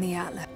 the Atlas.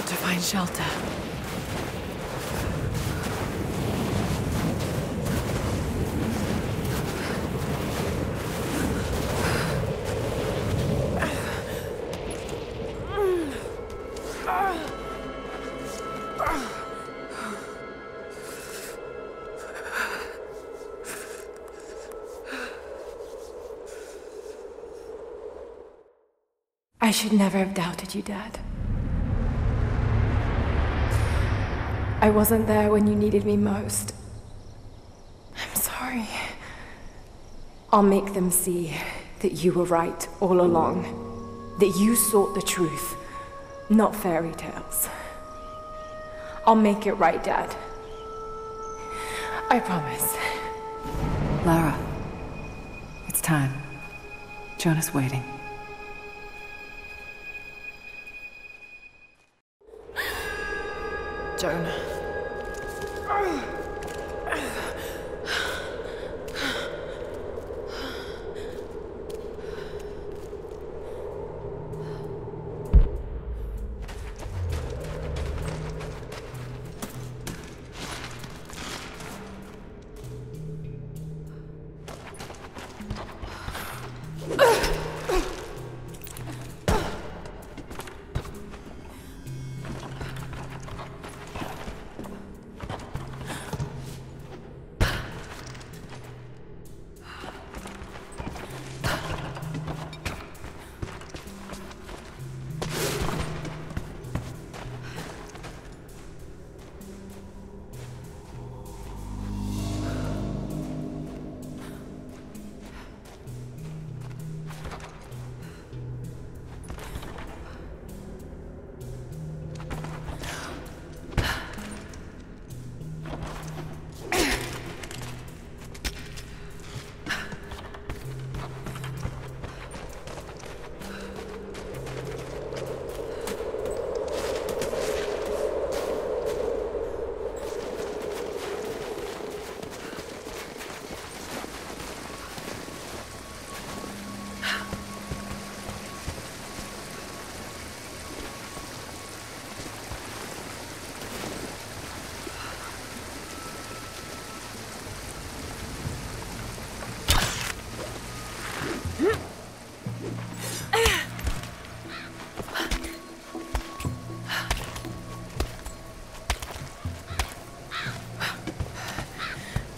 Got to find shelter. I should never have doubted you, Dad. I wasn't there when you needed me most. I'm sorry. I'll make them see that you were right all along. That you sought the truth, not fairy tales. I'll make it right, Dad. I promise. Lara, it's time. Jonah's waiting. Jonah.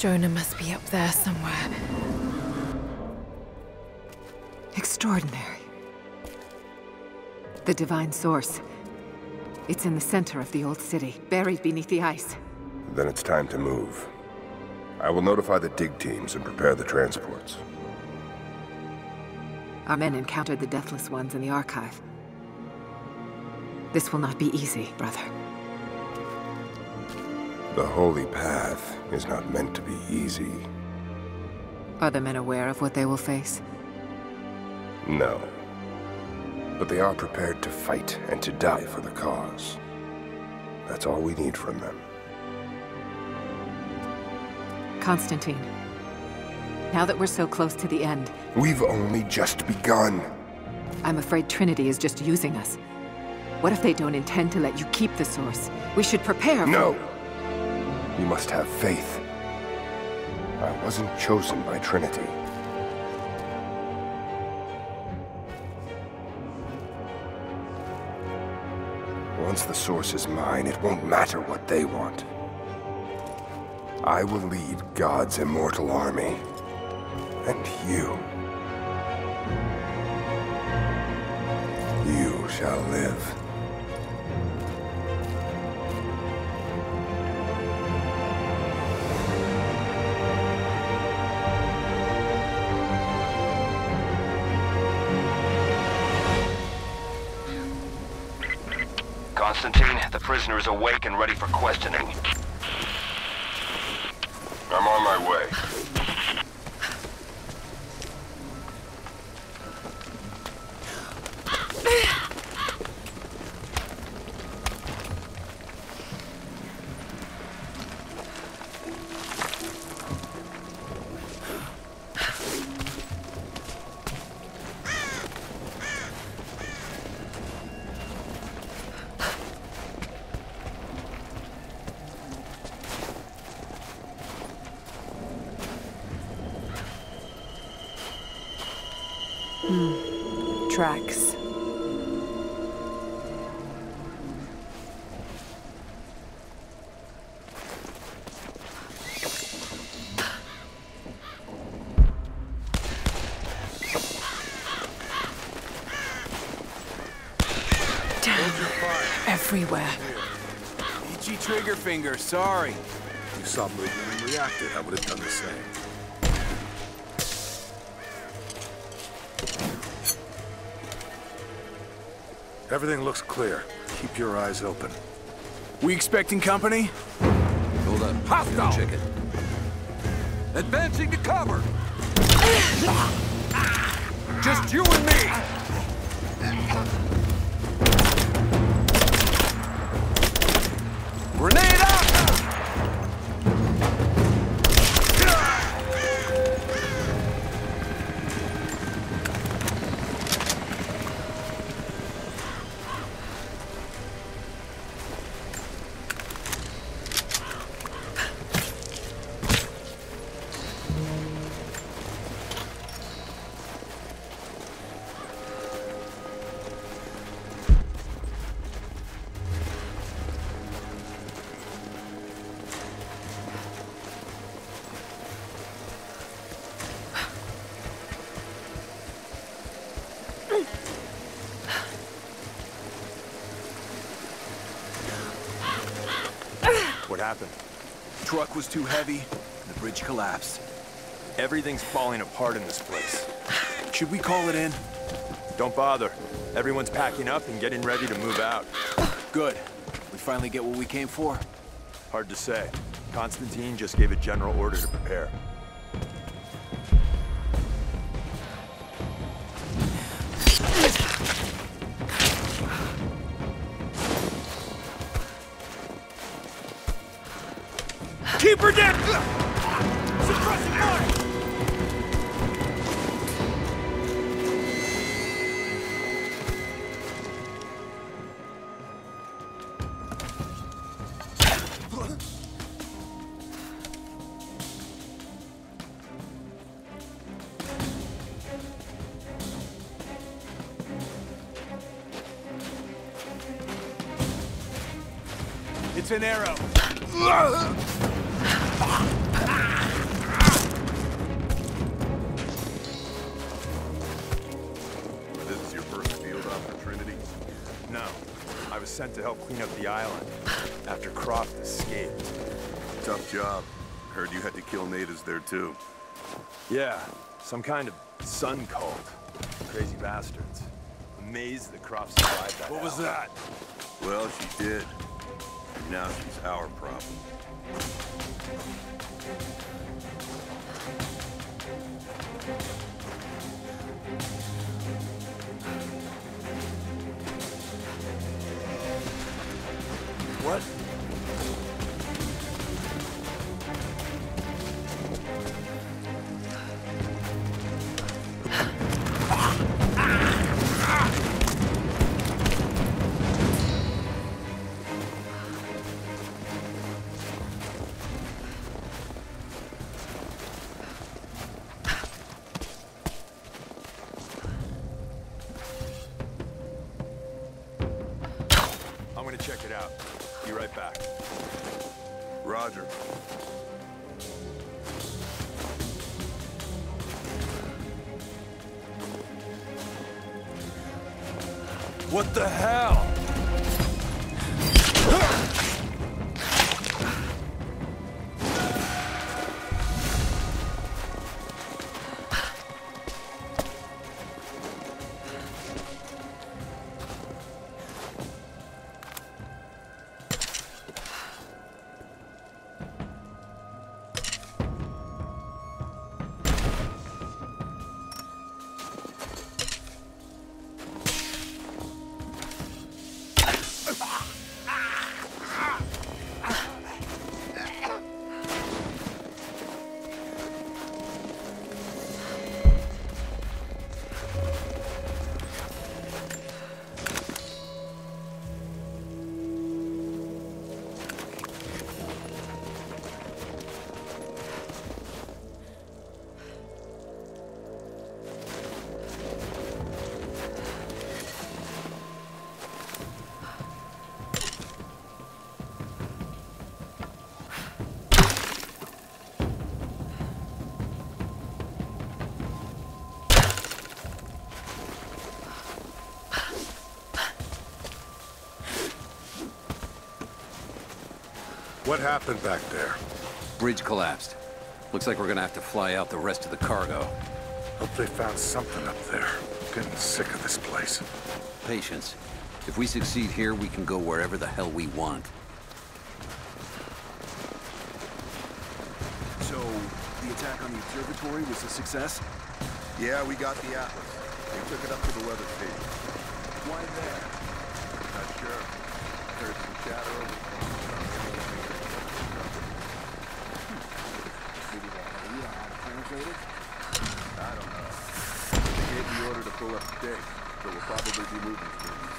Jonah must be up there somewhere. Extraordinary. The Divine Source. It's in the center of the old city, buried beneath the ice. Then it's time to move. I will notify the dig teams and prepare the transports. Our men encountered the Deathless Ones in the Archive. This will not be easy, brother. The Holy Path is not meant to be easy. Are the men aware of what they will face? No. But they are prepared to fight and to die for the cause. That's all we need from them. Constantine. Now that we're so close to the end... We've only just begun. I'm afraid Trinity is just using us. What if they don't intend to let you keep the Source? We should prepare No! You must have faith. I wasn't chosen by Trinity. Once the Source is mine, it won't matter what they want. I will lead God's immortal army. And you... You shall live. Prisoner is awake and ready for questioning. I'm on my way. Everywhere. Itchy trigger finger, sorry. You saw movement and reacted, I would have done the same. Everything looks clear. Keep your eyes open. We expecting company? Hold up. Hostile! Chicken. Advancing to cover! Just you and me! Truck was too heavy, the bridge collapsed. Everything's falling apart in this place. Should we call it in? Don't bother. Everyone's packing up and getting ready to move out. Good. We finally get what we came for? Hard to say. Constantine just gave a general order to prepare. Keep too. Yeah, some kind of sun cult. Crazy bastards. Amazed that Croft survived that. What was that? Well, she did. And now she's our problem. What? What the hell? What happened back there? Bridge collapsed. Looks like we're gonna have to fly out the rest of the cargo. Hope they found something up there. Getting sick of this place. Patience. If we succeed here, we can go wherever the hell we want. So, the attack on the observatory was a success? Yeah, we got the Atlas. We took it up to the weather station. Why there? Not sure. There's some chatter over it? I don't know. They gave the order to pull up stakes, so we'll probably be moving soon.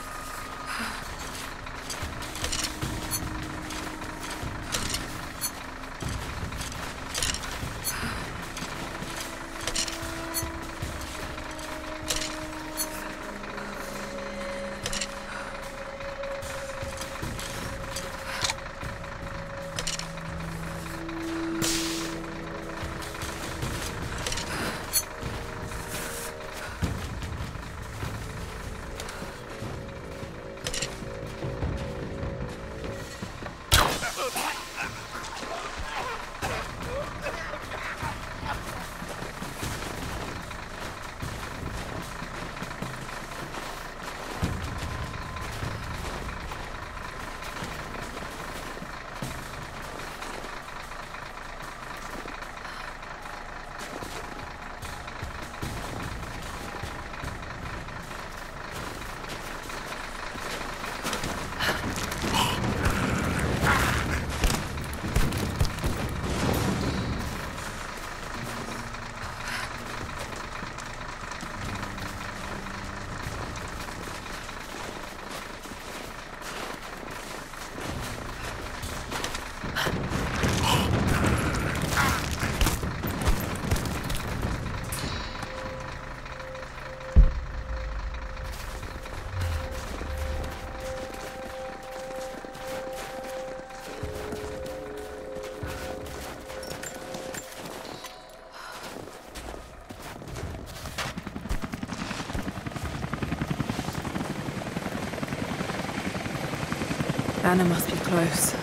Anna must be close.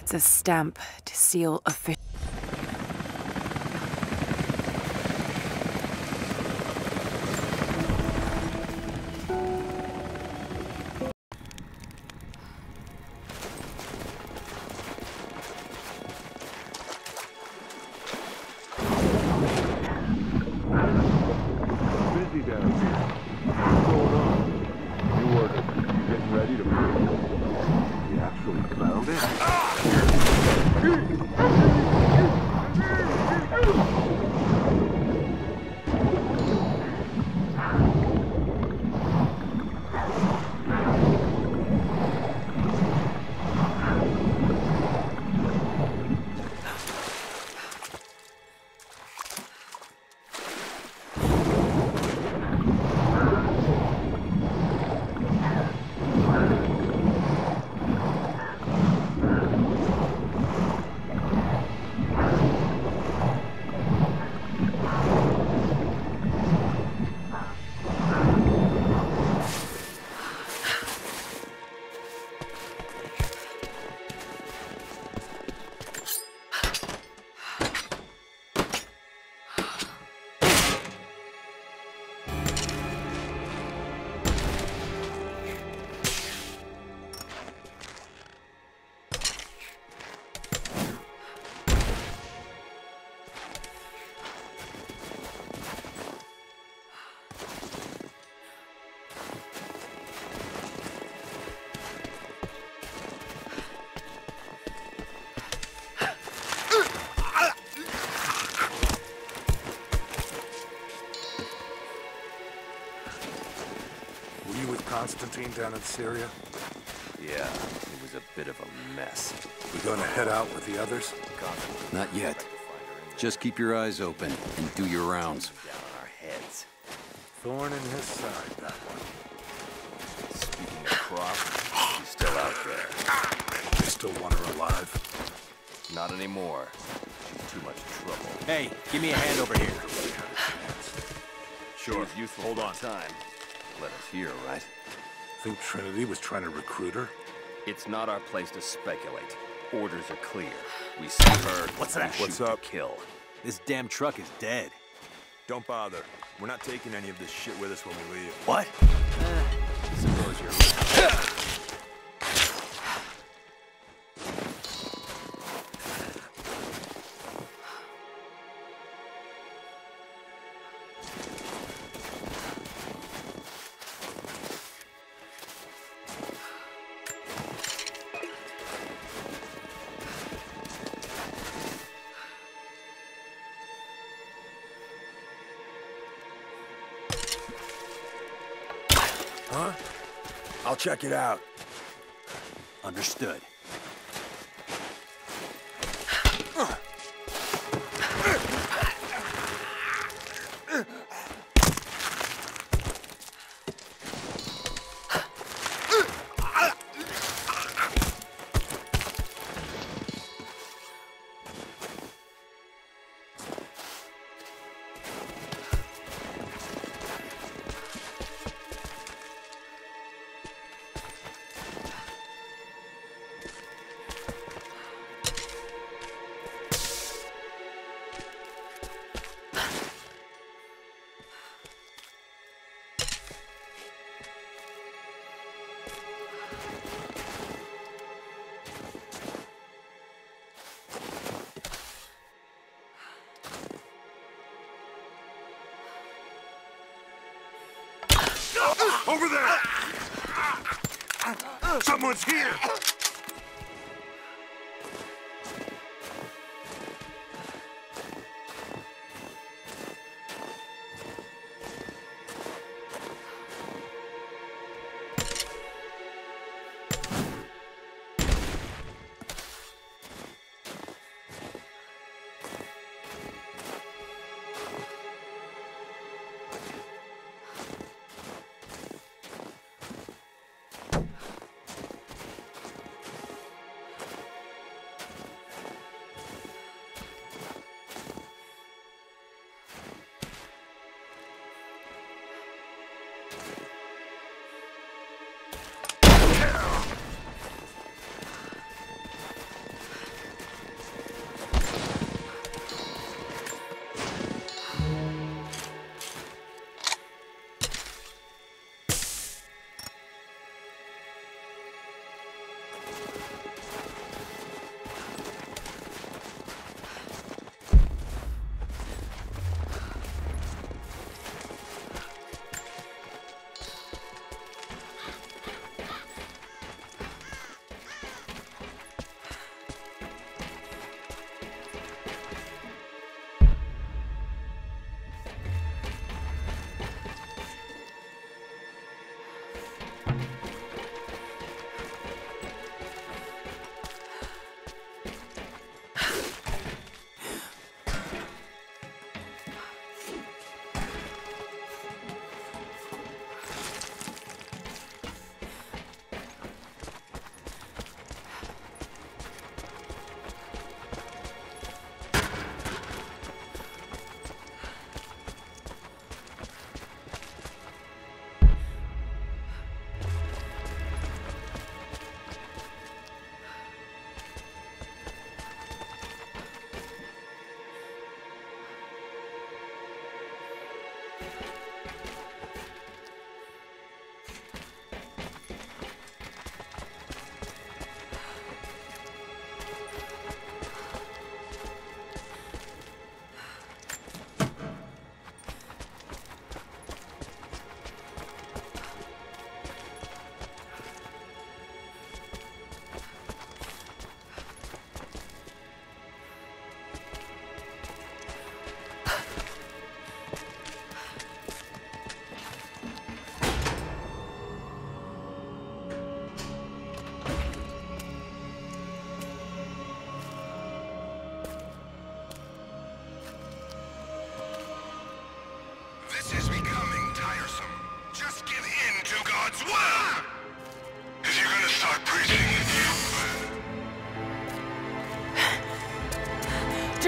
It's a stamp to seal official. Busy Constantine down in Syria? Yeah, it was a bit of a mess. We gonna head out with the others? Not yet. Just keep your eyes open and do your rounds. Down on our heads. Thorn in his side, that one. Speaking of Croft, she's still out there. They still want her alive. Not anymore. She's too much trouble. Hey, give me a hand over here. Sure. She useful Hold on. time. Let us hear, right? Think Trinity was trying to recruit her? It's not our place to speculate. Orders are clear. We see her. What's that? What's shoot up? Kill. This damn truck is dead. Don't bother. We're not taking any of this shit with us when we leave. What? Suppose you're check it out. Understood. Over there! Someone's here!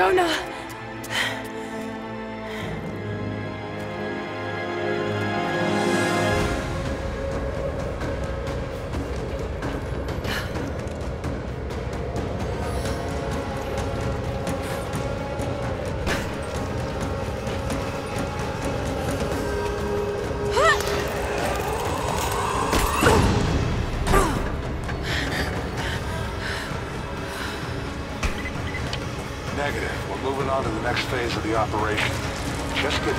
Jonah! Phase of the operation. Just get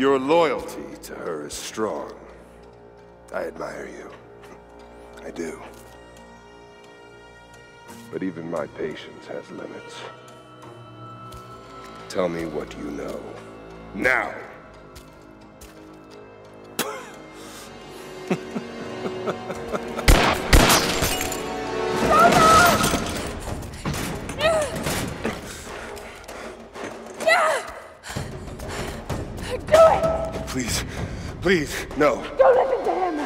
Your loyalty to her is strong. I admire you. I do. But even my patience has limits. Tell me what you know. Now! please, no. Don't listen to him!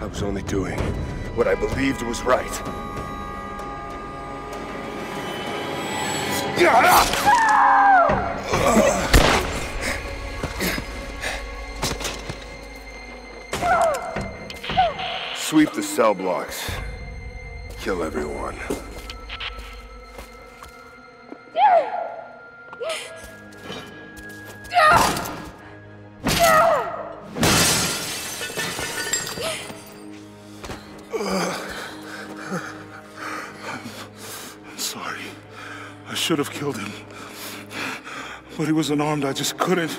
I was only doing what I believed was right. Sweep the cell blocks. Kill everyone. Was unarmed, I just couldn't.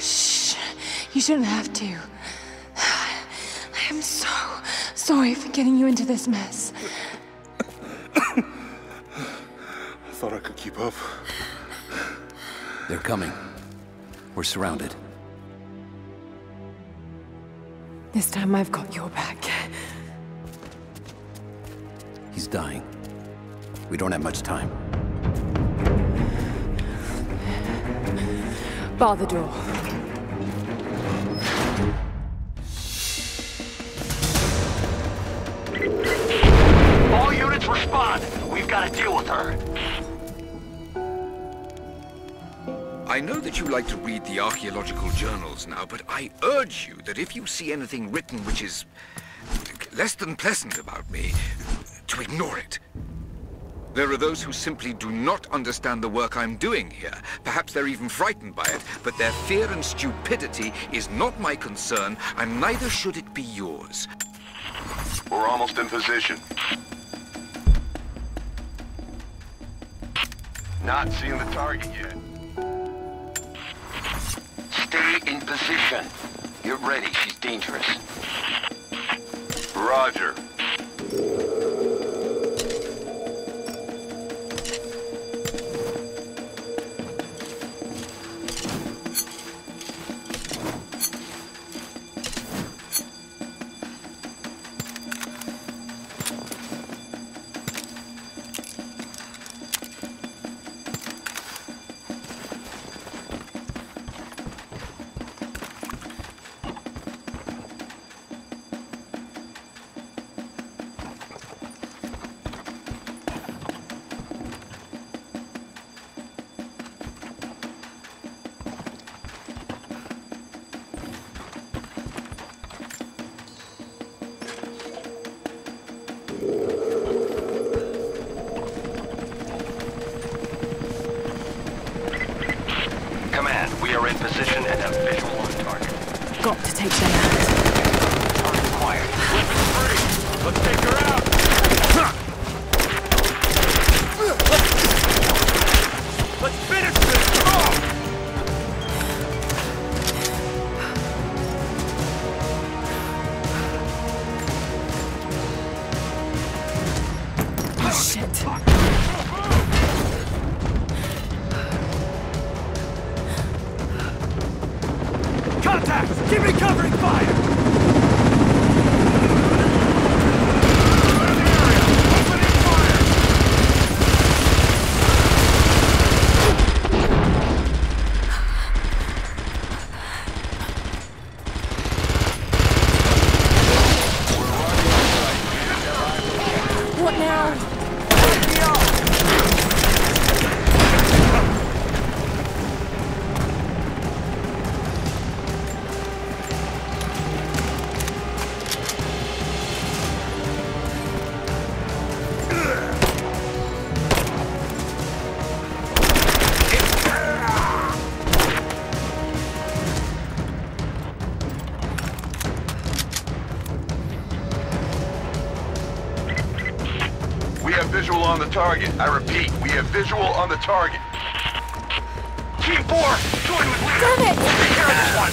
Shh. You shouldn't have to. I am so sorry for getting you into this mess. I thought I could keep up. They're coming. We're surrounded. This time I've got your back. He's dying. We don't have much time. Bar the door. All units respond. We've got to deal with her. I know that you like to read the archaeological journals now, but I urge you that if you see anything written which is less than pleasant about me, to ignore it. There are those who simply do not understand the work I'm doing here. Perhaps they're even frightened by it, but their fear and stupidity is not my concern, and neither should it be yours. We're almost in position. Not seeing the target yet. Stay in position. You're ready, she's dangerous. Roger. Command, we are in position and have visual on target. Got to take them out. Target acquired. Weapons free! Let's take her out! Let's finish target. I repeat, we have visual on the target. Team 4, join with leader. Damn it! We'll take care of this one.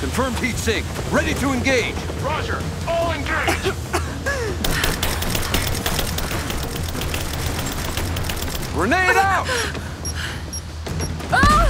Confirmed heat sink. Ready to engage. Roger, all engaged. Grenade out! What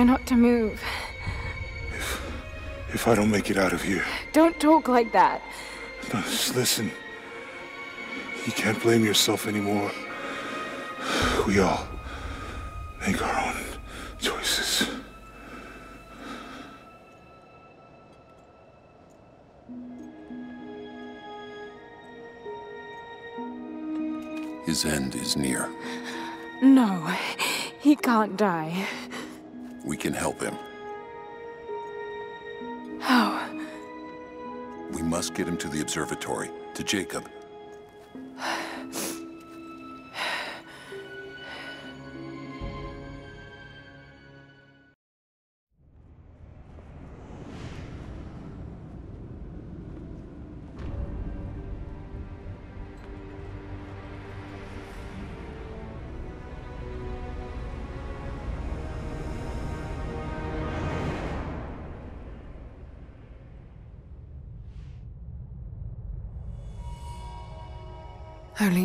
Try not to move. If if I don't make it out of here, Don't talk like that. no, just listen. You can't blame yourself anymore. We all make our own choices. His end is near. No, he can't die. We can help him. How? We must get him to the observatory, to Jacob.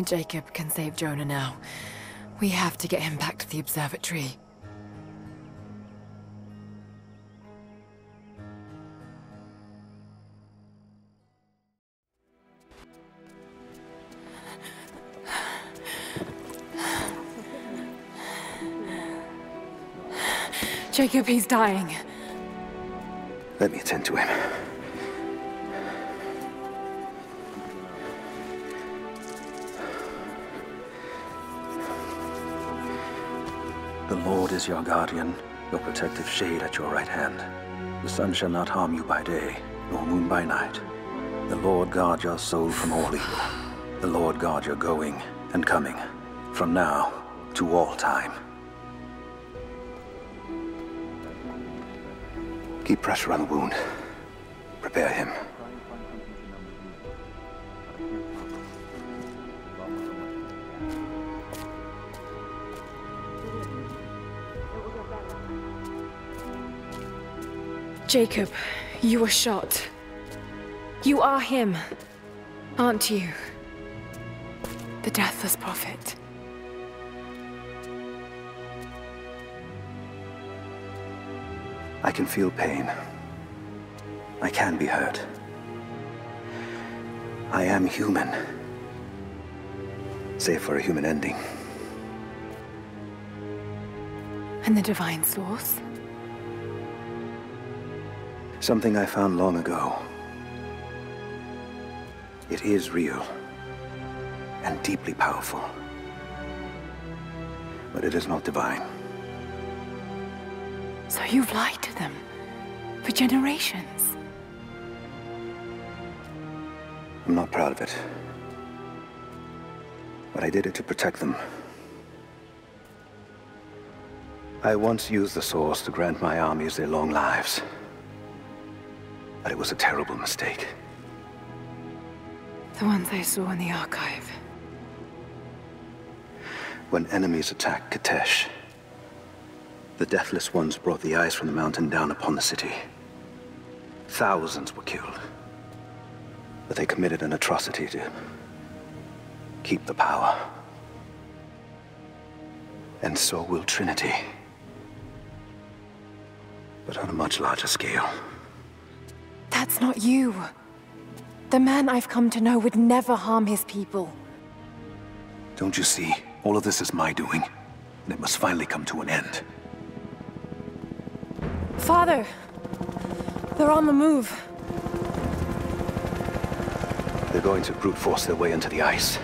Jacob can save Jonah now. We have to get him back to the observatory. Jacob, he's dying. Let me attend to him. The Lord is your guardian, your protective shade at your right hand. The sun shall not harm you by day, nor moon by night. The Lord guard your soul from all evil. The Lord guard your going and coming, from now to all time. Keep pressure on the wound. Prepare him. Jacob, you were shot. You are him, aren't you? The Deathless Prophet. I can feel pain. I can be hurt. I am human. Save for a human ending. And the Divine Source? Something I found long ago. It is real. And deeply powerful. But it is not divine. So you've lied to them. For generations. I'm not proud of it. But I did it to protect them. I once used the Source to grant my armies their long lives. But it was a terrible mistake. The ones I saw in the archive. When enemies attacked Kitezh, the Deathless Ones brought the ice from the mountain down upon the city. Thousands were killed. But they committed an atrocity to keep the power. And so will Trinity. But on a much larger scale. That's not you. The man I've come to know would never harm his people. Don't you see? All of this is my doing. And it must finally come to an end. Father! They're on the move. They're going to brute force their way into the ice.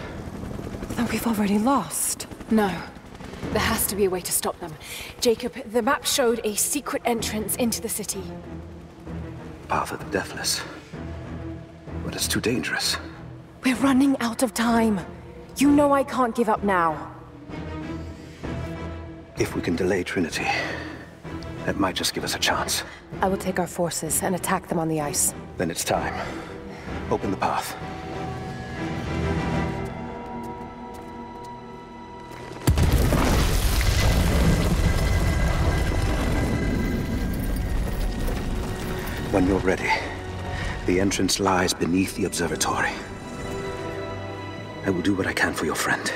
Then we've already lost. No. There has to be a way to stop them. Jacob, the map showed a secret entrance into the city. Path of the Deathless. But it's too dangerous. We're running out of time. You know I can't give up now. If we can delay Trinity, that might just give us a chance. I will take our forces and attack them on the ice. Then it's time. Open the path. When you're ready, the entrance lies beneath the observatory. I will do what I can for your friend.